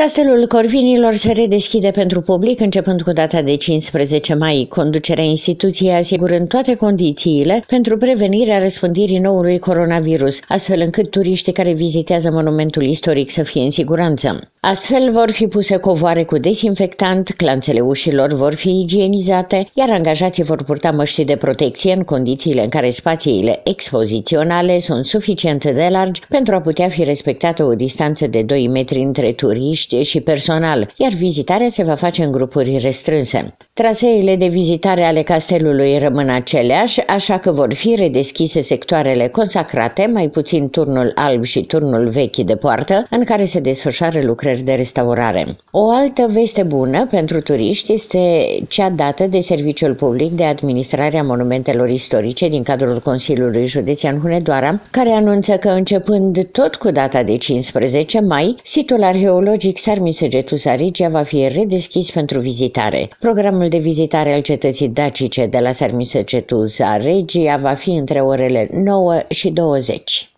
Castelul Corvinilor se redeschide pentru public începând cu data de 15 mai, conducerea instituției asigurând toate condițiile pentru prevenirea răspândirii noului coronavirus, astfel încât turiștii care vizitează monumentul istoric să fie în siguranță. Astfel vor fi puse covoare cu desinfectant, clanțele ușilor vor fi igienizate, iar angajații vor purta măști de protecție în condițiile în care spațiile expoziționale sunt suficient de largi pentru a putea fi respectată o distanță de 2 metri între turiști turiști și personal, iar vizitarea se va face în grupuri restrânse. Traseele de vizitare ale castelului rămân aceleași, așa că vor fi redeschise sectoarele consacrate, mai puțin turnul alb și turnul vechi de poartă, în care se desfășoară lucrări de restaurare. O altă veste bună pentru turiști este cea dată de Serviciul Public de Administrare a Monumentelor Istorice din cadrul Consiliului Județean Hunedoara, care anunță că începând tot cu data de 15 mai, situl arheologic Sarmisegetul Saricea va fi redeschis pentru vizitare. Programul de vizitare al cetății dacice de la Sarmisegetul Saregia va fi între orele 9 și 20.